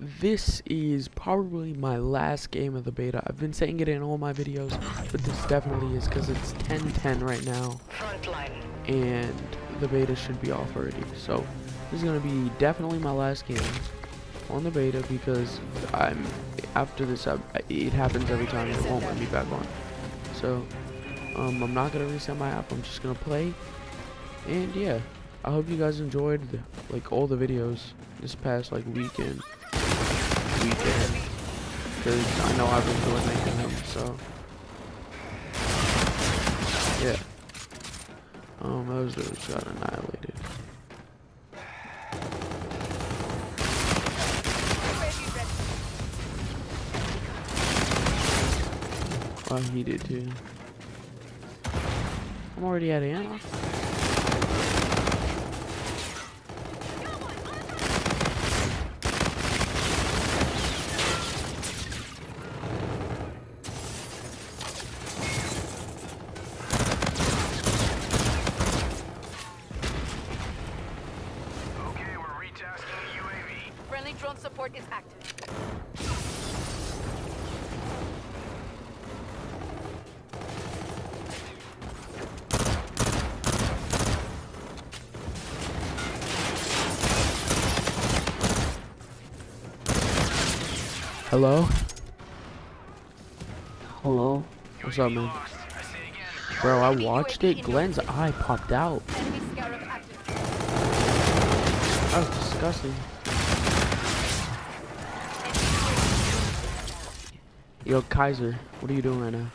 this is probably my last game of the beta. I've been saying it in all my videos, but this definitely is because it's 10-10 right now. And the beta should be off already. So this is gonna be definitely my last game on the beta because I'm after this I, it happens every time it won't let me back on. So um, I'm not gonna reset my app. I'm just gonna play. And yeah, I hope you guys enjoyed the, like all the videos this past like weekend because I know I've enjoyed making them. So yeah. Um, those dudes got annihilated. Oh, he did too. I'm already at ammo. Okay, we're retasking the UAV. Friendly drone support is active. Hello? Hello? What's up, man? Lost. I say again, Bro, I watched it. Glenn's eye popped out. That was disgusting. Yo, Kaiser, what are you doing right now?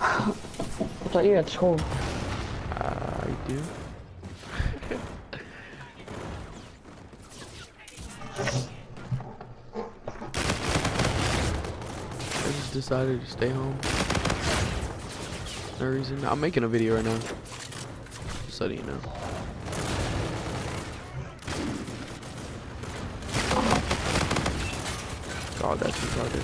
I thought you at school. Uh, I do. Decided to stay home. No reason. I'm making a video right now. Just so you know. God, that's retarded.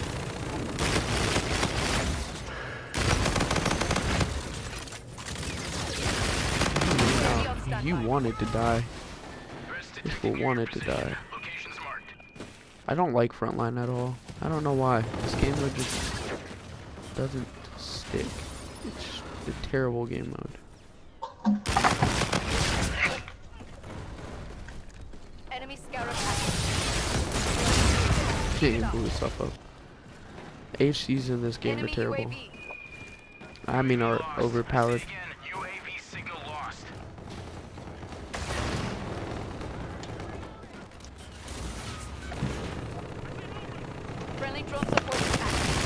You wanted to die. fool wanted to die. I don't like Frontline at all. I don't know why. This game would just doesn't stick. It's just a terrible game mode. Enemy scarab active. Can't even blew itself up. HCs in this game are terrible. UAV. I mean, are overpowered. I say again, UAV signal lost. Friendly drone support is active.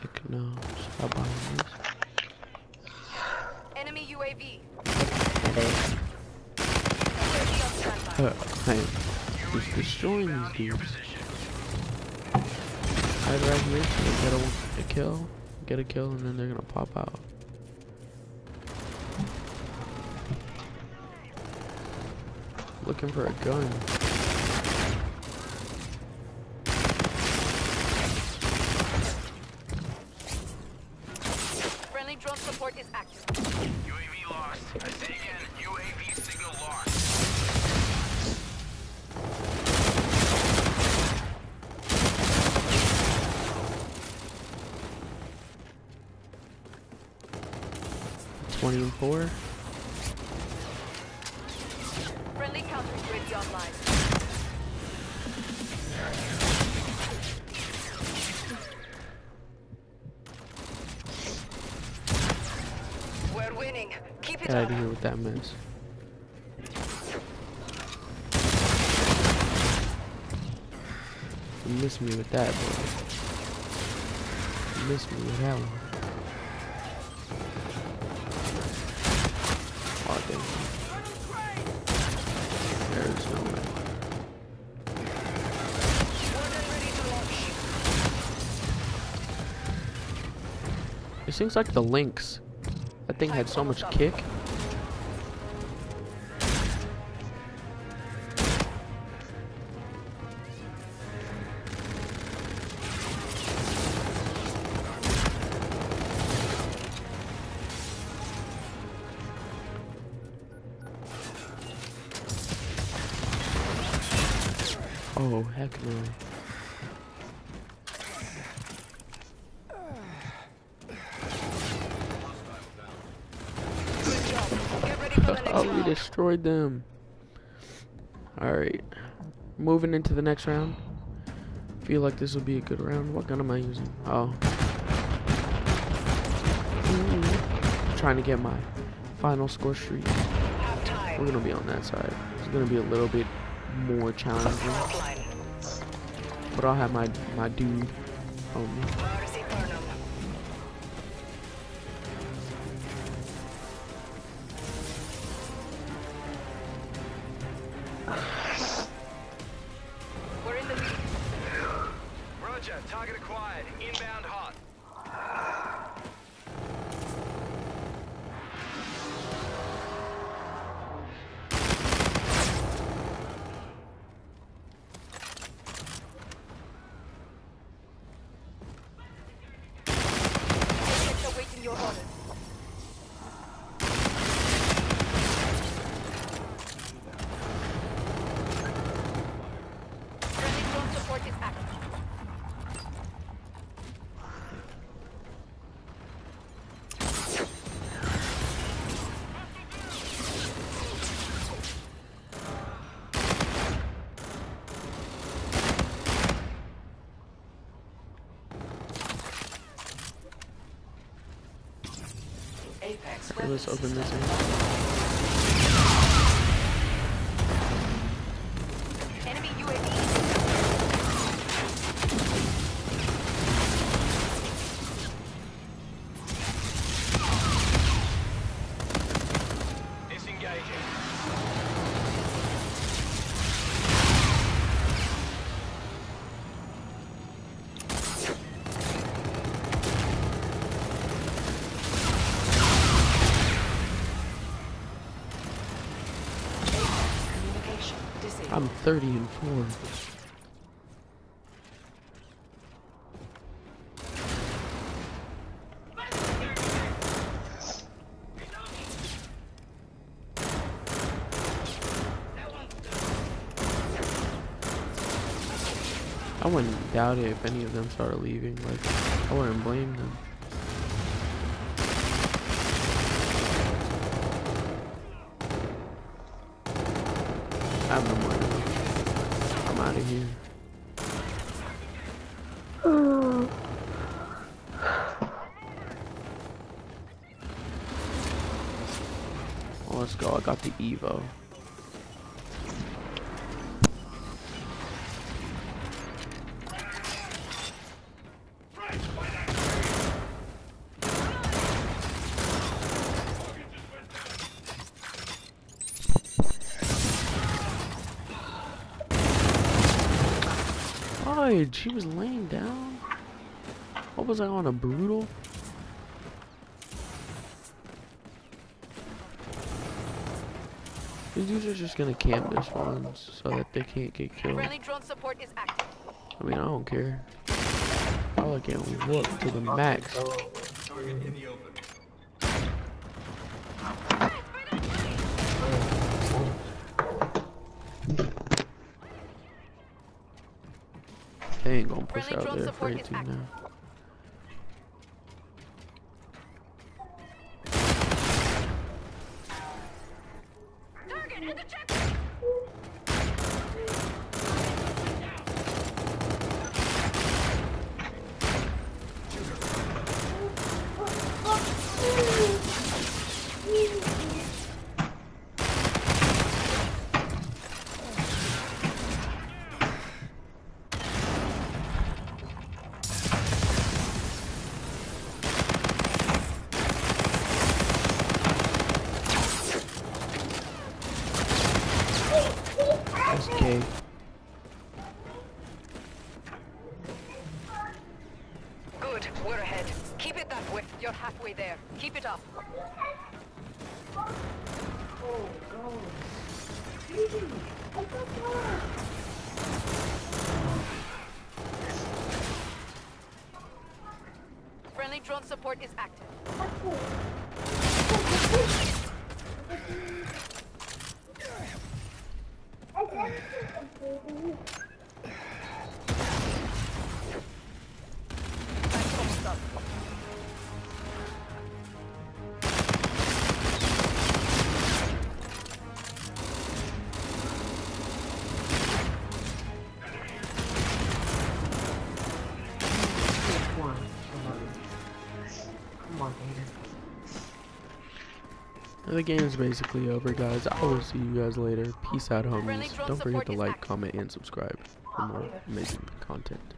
Heck no. Stop buying this. Enemy UAV. Hey, UAV on standby. Uh, just destroying these Your dudes. position. Hide right here, so they get a, a kill, get a kill, and then they're gonna pop out. Looking for a gun. Friendly drone support is active. UAV lost. I say again, UAV 24. Friendly counter grid online. We're winning. Keep it Get out of here with that mess. You missed me with that, boy. You missed me with that one. These things like the Lynx. That thing had so much kick. Oh, heck no. Destroyed them. Alright. Moving into the next round. Feel like this will be a good round. What gun am I using? Oh. Trying to get my final score streak. We're gonna be on that side. It's gonna be a little bit more challenging. But I'll have my my dude on me. Let's open this in. I'm 30 and 4. I wouldn't doubt it if any of them started leaving. Like, I wouldn't blame them. I have no money. I'm out of here. Let's go. I got the Evo. She was laying down. What was I on a brutal? These dudes are just gonna camp this one so that they can't get killed. Friendly drone support is active. I mean, I don't care. I'll get whooped to the max. They ain't gonna push out there support afraid is to active. now. Target at the checkpoint. That's gay. Good. We're ahead. Keep it that way. You're halfway there. Keep it up. Friendly drone support is active. The game's basically over, guys. I will see you guys later. Peace out, homies. Don't forget to like, comment, and subscribe for more amazing content.